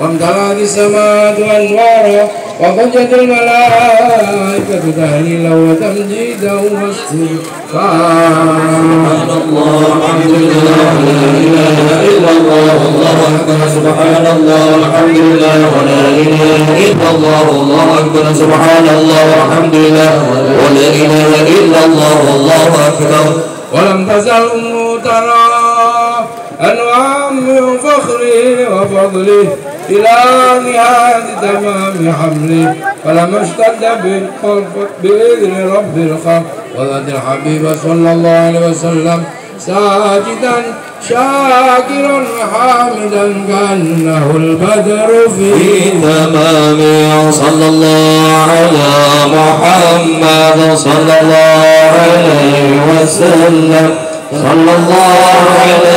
وامتلأت السماوات أنوارا وضجت الملائكة تهليلا وتمجيدا واستغفارا الله الحمد لله لا اله الا الله الله اكبر سبحان الله والحمد لله ولا اله الا الله الله اكبر سبحان الله والحمد لله ولا اله الا الله والله اكبر ولم تزل أمه ترى أنواع من فخره وفضله إلى نهاية تمام حمله فلما اشتد بالخلق بإذن رب الخلق. وذات الحبيب صلى الله عليه وسلم ساجدا شاكرا حامدا كأنه البدر في تمام. صلى الله على محمد صلى الله عليه وسلم. صلى الله محمد